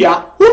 Yahoo!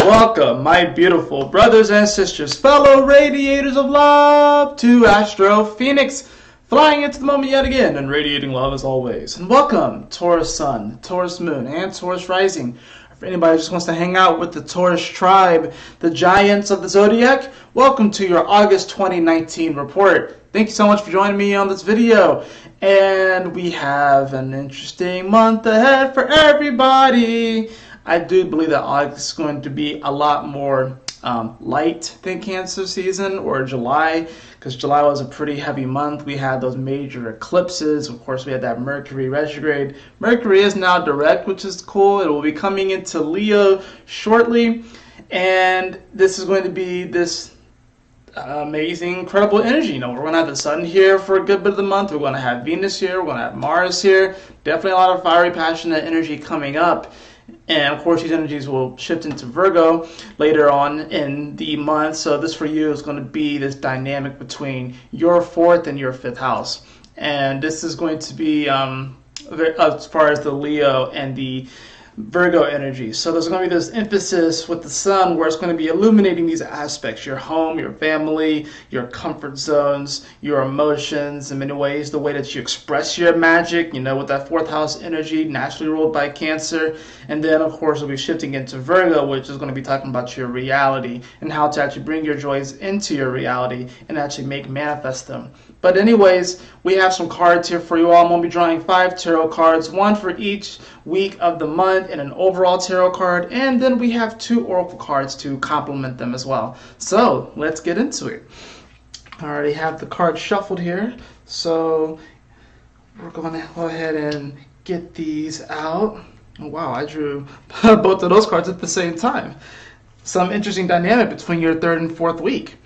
Welcome, my beautiful brothers and sisters, fellow radiators of love, to Astro Fenixx, flying into the moment yet again and radiating love as always. And welcome, Taurus Sun, Taurus Moon, and Taurus Rising. If anybody just wants to hang out with the Taurus tribe, the giants of the zodiac, welcome to your August 2019 report. Thank you so much for joining me on this video. And we have an interesting month ahead for everybody. I do believe that August is going to be a lot more um, light than Cancer season or July, because July was a pretty heavy month. We had those major eclipses. Of course, we had that Mercury retrograde. Mercury is now direct, which is cool. It will be coming into Leo shortly. And this is going to be this amazing, incredible energy. You know, we're going to have the sun here for a good bit of the month. We're going to have Venus here. We're going to have Mars here. Definitely a lot of fiery, passionate energy coming up. And of course, these energies will shift into Virgo later on in the month. So, this for you is going to be this dynamic between your fourth and your fifth house. And this is going to be, um, as far as the Leo and the Virgo energy. So there's going to be this emphasis with the sun where it's going to be illuminating these aspects your home, your family, your comfort zones, your emotions, in many ways, the way that you express your magic, you know, with that fourth house energy naturally ruled by Cancer. And then, of course, we'll be shifting into Virgo, which is going to be talking about your reality and how to actually bring your joys into your reality and actually make manifest them. But, anyways, we have some cards here for you all. I'm going to be drawing five tarot cards, one for each week of the month, and an overall tarot card. And then we have two oracle cards to complement them as well. So, let's get into it. I already have the cards shuffled here. So, we're going to go ahead and get these out. Oh, wow, I drew both of those cards at the same time. Some interesting dynamic between your third and fourth week.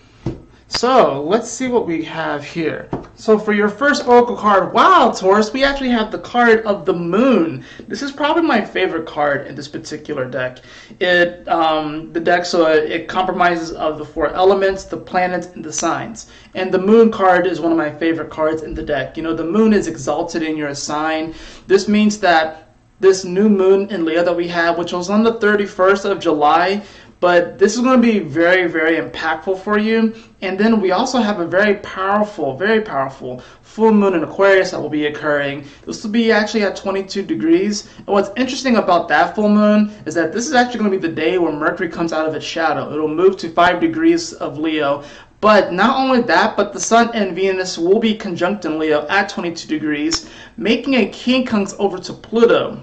So let's see what we have here. So for your first oracle card, wow, Taurus, we actually have the card of the moon. This is probably my favorite card in this particular deck. It um, the deck so it, it compromises of the four elements, the planets, and the signs. And the moon card is one of my favorite cards in the deck. You know, the moon is exalted in your sign. This means that this new moon in Leo that we have, which was on the 31st of July, but this is going to be very, very impactful for you. And then we also have a very powerful, very powerful full moon in Aquarius that will be occurring. This will be actually at 22 degrees. And what's interesting about that full moon is that this is actually going to be the day where Mercury comes out of its shadow. It'll move to 5 degrees of Leo. But not only that, but the Sun and Venus will be conjunct in Leo at 22 degrees, making a King quincunx over to Pluto.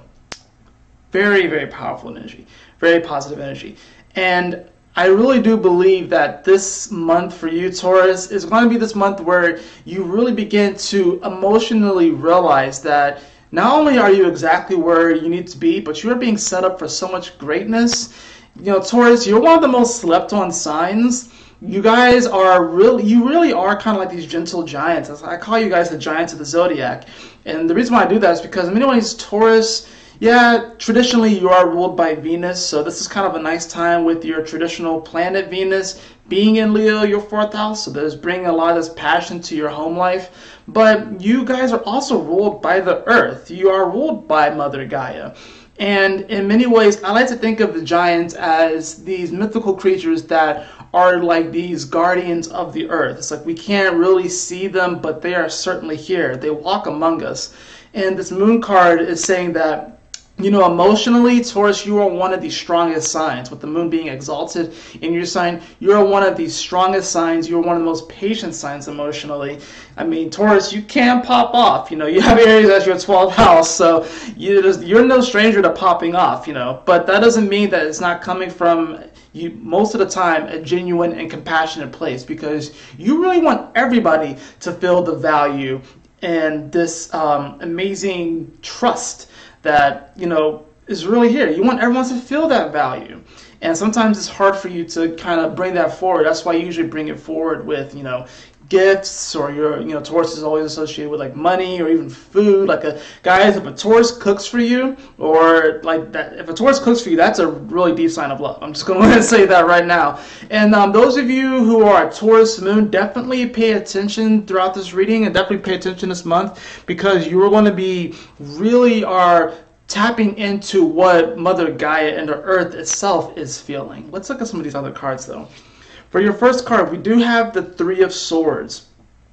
Very, very powerful energy. Very positive energy. And I really do believe that this month for you, Taurus, is going to be this month where you really begin to emotionally realize that not only are you exactly where you need to be, but you are being set up for so much greatness. You know, Taurus, you're one of the most slept on signs. You guys are really, you really are kind of like these gentle giants. I call you guys the giants of the zodiac. And the reason why I do that is because in many ways, Taurus yeah, traditionally you are ruled by Venus, so this is kind of a nice time with your traditional planet Venus being in Leo, your fourth house, so there's bringing a lot of this passion to your home life. But you guys are also ruled by the earth. You are ruled by Mother Gaia. And in many ways, I like to think of the giants as these mythical creatures that are like these guardians of the earth. It's like we can't really see them, but they are certainly here. They walk among us. And this moon card is saying that you know, emotionally, Taurus, you are one of the strongest signs. With the moon being exalted in your sign, you are one of the strongest signs. You are one of the most patient signs emotionally. I mean, Taurus, you can pop off. You know, you have Aries as your 12th house, so you're no stranger to popping off, you know. But that doesn't mean that it's not coming from you most of the time a genuine and compassionate place because you really want everybody to feel the value and this um, amazing trust that you know is really here. You want everyone to feel that value. And sometimes it's hard for you to kind of bring that forward. That's why you usually bring it forward with, you know, gifts or your, you know, Taurus is always associated with like money or even food. Like a guys, if a Taurus cooks for you or like that, if a Taurus cooks for you, that's a really deep sign of love. I'm just going to say that right now. And um, those of you who are a Taurus moon, definitely pay attention throughout this reading and definitely pay attention this month because you are going to be really are tapping into what Mother Gaia and the earth itself is feeling. Let's look at some of these other cards though. For your first card, we do have the Three of Swords.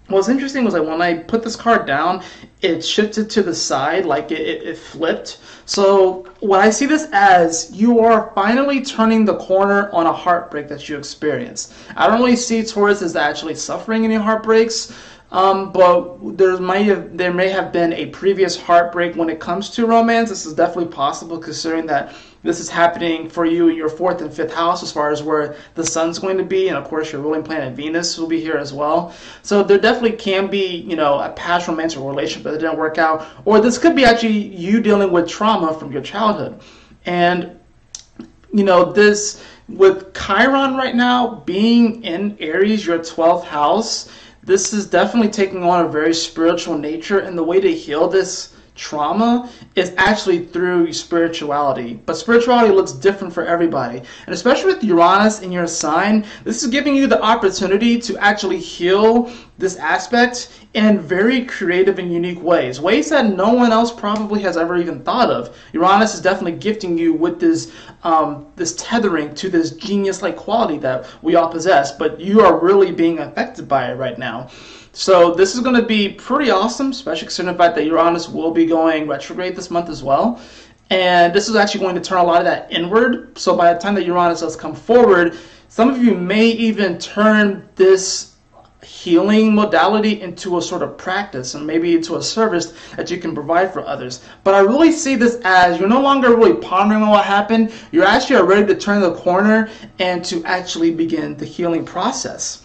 What's interesting was like when I put this card down, it shifted to the side, like it, it, it, flipped. So what I see this as, you are finally turning the corner on a heartbreak that you experienced. I don't really see Taurus as actually suffering any heartbreaks. Um, but there may have there may have been a previous heartbreak when it comes to romance. This is definitely possible, considering that this is happening for you in your fourth and fifth house, as far as where the sun's going to be, and of course your ruling planet Venus will be here as well. So there definitely can be, you know, a past romantic relationship that didn't work out, or this could be actually you dealing with trauma from your childhood, and you know this with Chiron right now being in Aries, your 12th house this is definitely taking on a very spiritual nature, and the way to heal this trauma is actually through spirituality. But spirituality looks different for everybody. And especially with Uranus in your sign, this is giving you the opportunity to actually heal this aspect in very creative and unique ways. Ways that no one else probably has ever even thought of. Uranus is definitely gifting you with this um, this tethering to this genius-like quality that we all possess, but you are really being affected by it right now. So this is going to be pretty awesome, especially considering the fact that Uranus will be going retrograde this month as well. And this is actually going to turn a lot of that inward. So by the time that Uranus does come forward, some of you may even turn this healing modality into a sort of practice and maybe into a service that you can provide for others. But I really see this as you're no longer really pondering on what happened. You actually ready to turn the corner and to actually begin the healing process.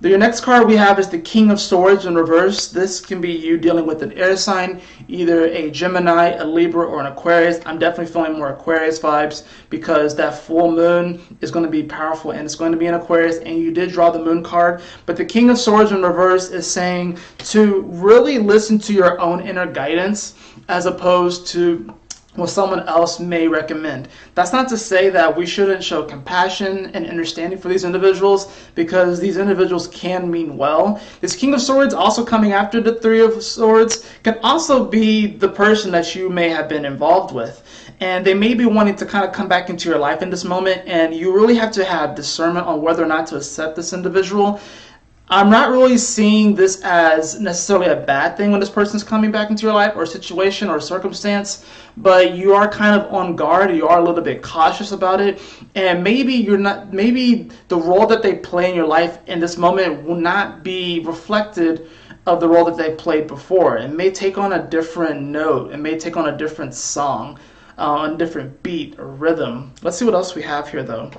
The next card we have is the King of Swords in reverse. This can be you dealing with an air sign, either a Gemini, a Libra, or an Aquarius. I'm definitely feeling more Aquarius vibes because that full moon is going to be powerful and it's going to be an Aquarius and you did draw the moon card. But the King of Swords in reverse is saying to really listen to your own inner guidance as opposed to what someone else may recommend. That's not to say that we shouldn't show compassion and understanding for these individuals because these individuals can mean well. This King of Swords also coming after the Three of Swords can also be the person that you may have been involved with. And they may be wanting to kind of come back into your life in this moment, and you really have to have discernment on whether or not to accept this individual I'm not really seeing this as necessarily a bad thing when this person's coming back into your life or situation or circumstance, but you are kind of on guard, you are a little bit cautious about it, and maybe you're not maybe the role that they play in your life in this moment will not be reflected of the role that they played before. It may take on a different note, it may take on a different song, uh, a different beat or rhythm. Let's see what else we have here though.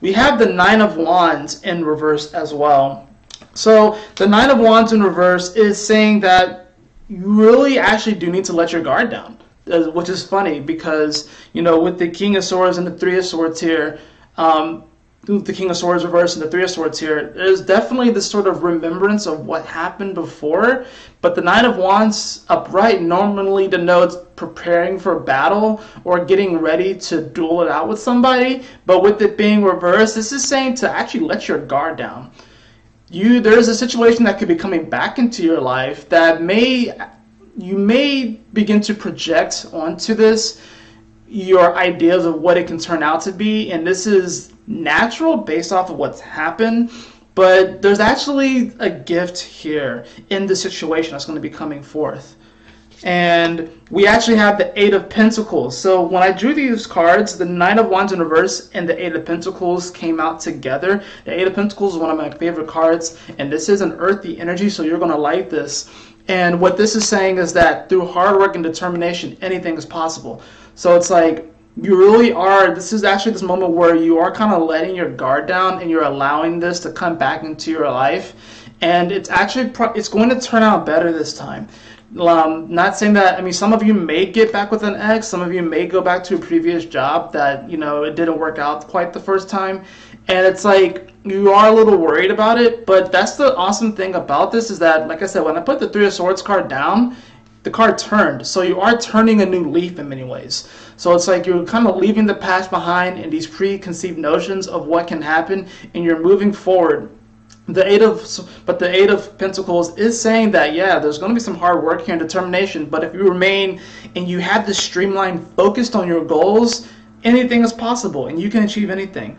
We have the Nine of Wands in reverse as well. So the Nine of Wands in reverse is saying that you really actually do need to let your guard down, uh, which is funny because, you know, with the King of Swords and the Three of Swords here, um, the King of Swords reverse and the Three of Swords here, there's definitely this sort of remembrance of what happened before. But the Nine of Wands upright normally denotes preparing for battle or getting ready to duel it out with somebody. But with it being reversed, this is saying to actually let your guard down you there's a situation that could be coming back into your life that may you may begin to project onto this your ideas of what it can turn out to be. And this is natural based off of what's happened but there's actually a gift here in the situation that's going to be coming forth and we actually have the Eight of Pentacles. So when I drew these cards, the Nine of Wands in reverse and the Eight of Pentacles came out together. The Eight of Pentacles is one of my favorite cards, and this is an earthy energy, so you're going to like this. And what this is saying is that through hard work and determination, anything is possible. So it's like you really are this is actually this moment where you are kind of letting your guard down and you're allowing this to come back into your life and it's actually it's going to turn out better this time um, not saying that. I mean, some of you may get back with an ex. Some of you may go back to a previous job that you know it didn't work out quite the first time, and it's like you are a little worried about it. But that's the awesome thing about this is that, like I said, when I put the Three of Swords card down, the card turned. So you are turning a new leaf in many ways. So it's like you're kind of leaving the past behind and these preconceived notions of what can happen, and you're moving forward the eight of but the eight of pentacles is saying that yeah there's going to be some hard work here and determination but if you remain and you have this streamline focused on your goals anything is possible and you can achieve anything.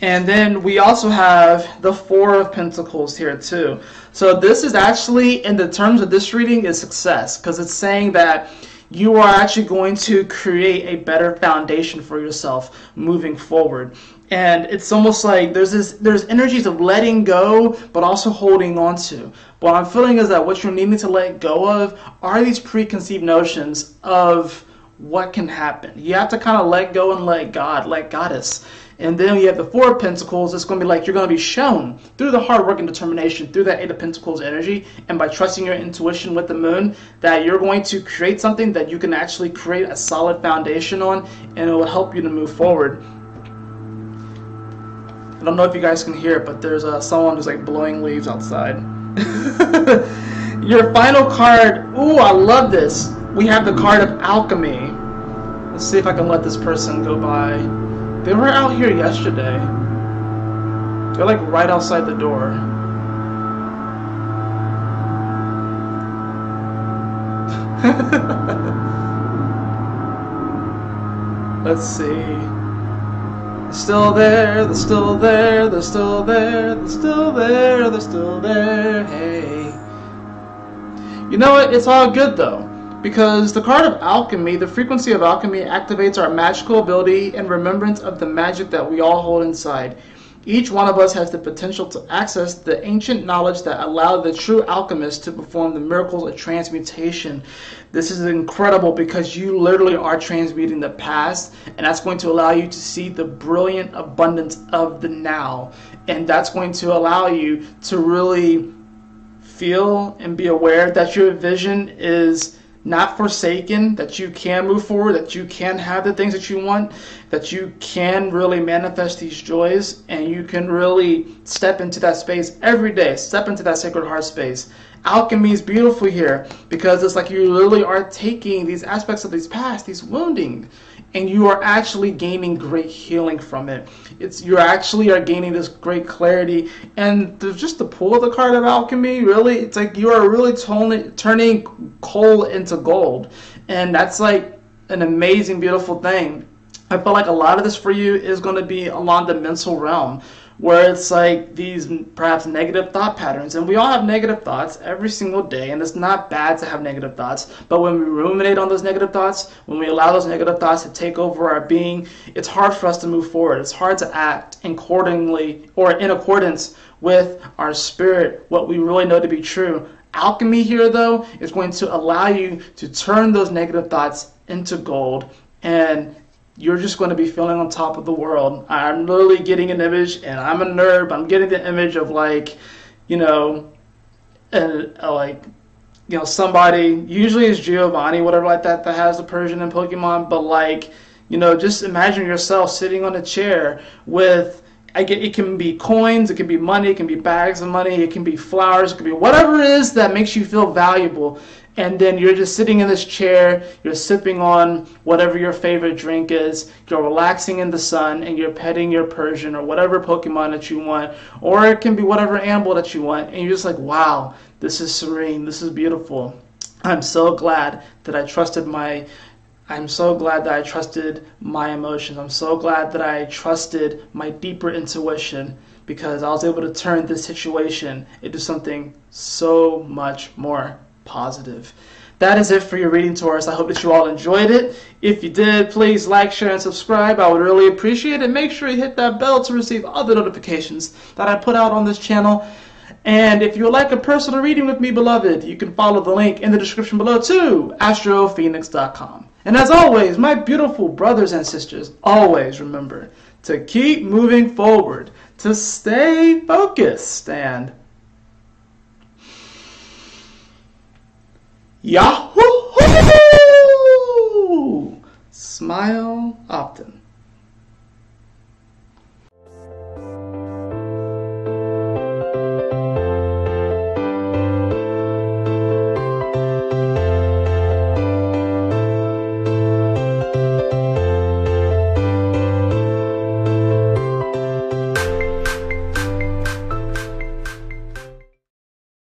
And then we also have the four of pentacles here too. So this is actually in the terms of this reading is success because it's saying that you are actually going to create a better foundation for yourself moving forward and it's almost like there's this there's energies of letting go but also holding on to. What i'm feeling is that what you're needing to let go of are these preconceived notions of what can happen. You have to kind of let go and let god let goddess. And then you have the four of pentacles it's going to be like you're going to be shown through the hard work and determination through that eight of pentacles energy and by trusting your intuition with the moon that you're going to create something that you can actually create a solid foundation on and it will help you to move forward I don't know if you guys can hear it, but there's uh, someone who's like blowing leaves outside. Your final card. Ooh, I love this. We have the card of alchemy. Let's see if I can let this person go by. They were out here yesterday. They're like right outside the door. Let's see still there, they're still there, they're still there, they're still there, they're still there, hey. You know what? It's all good though. Because the card of alchemy, the frequency of alchemy activates our magical ability and remembrance of the magic that we all hold inside. Each one of us has the potential to access the ancient knowledge that allowed the true alchemist to perform the miracles of transmutation. This is incredible because you literally are transmuting the past, and that's going to allow you to see the brilliant abundance of the now. And that's going to allow you to really feel and be aware that your vision is not forsaken, that you can move forward, that you can have the things that you want, that you can really manifest these joys, and you can really step into that space every day, step into that sacred heart space. Alchemy is beautiful here because it's like you literally are taking these aspects of these past, these wounding, and you are actually gaining great healing from it. It's you actually are gaining this great clarity, and just the pull of the card of alchemy, really, it's like you are really turning turning coal into gold, and that's like an amazing, beautiful thing. I feel like a lot of this for you is going to be along the mental realm where it's like these perhaps negative thought patterns. And we all have negative thoughts every single day, and it's not bad to have negative thoughts. But when we ruminate on those negative thoughts, when we allow those negative thoughts to take over our being, it's hard for us to move forward. It's hard to act accordingly or in accordance with our spirit, what we really know to be true. Alchemy here, though, is going to allow you to turn those negative thoughts into gold and you're just going to be feeling on top of the world. I'm literally getting an image, and I'm a nerd, but I'm getting the image of like, you know, a, a, like, you know, somebody. Usually it's Giovanni, whatever like that, that has the Persian in Pokemon. But like, you know, just imagine yourself sitting on a chair with. I get, it can be coins, it can be money, it can be bags of money, it can be flowers, it can be whatever it is that makes you feel valuable and then you're just sitting in this chair, you're sipping on whatever your favorite drink is, you're relaxing in the sun, and you're petting your Persian or whatever Pokemon that you want, or it can be whatever animal that you want, and you're just like, wow, this is serene, this is beautiful. I'm so glad that I trusted my I'm so glad that I trusted my emotions. I'm so glad that I trusted my deeper intuition because I was able to turn this situation into something so much more positive. That is it for your reading, Taurus. I hope that you all enjoyed it. If you did, please like, share, and subscribe. I would really appreciate it. Make sure you hit that bell to receive other notifications that I put out on this channel. And if you would like a personal reading with me, beloved, you can follow the link in the description below to astrofenixx.com. And as always, my beautiful brothers and sisters, always remember to keep moving forward, to stay focused, and Yahoo! Smile often.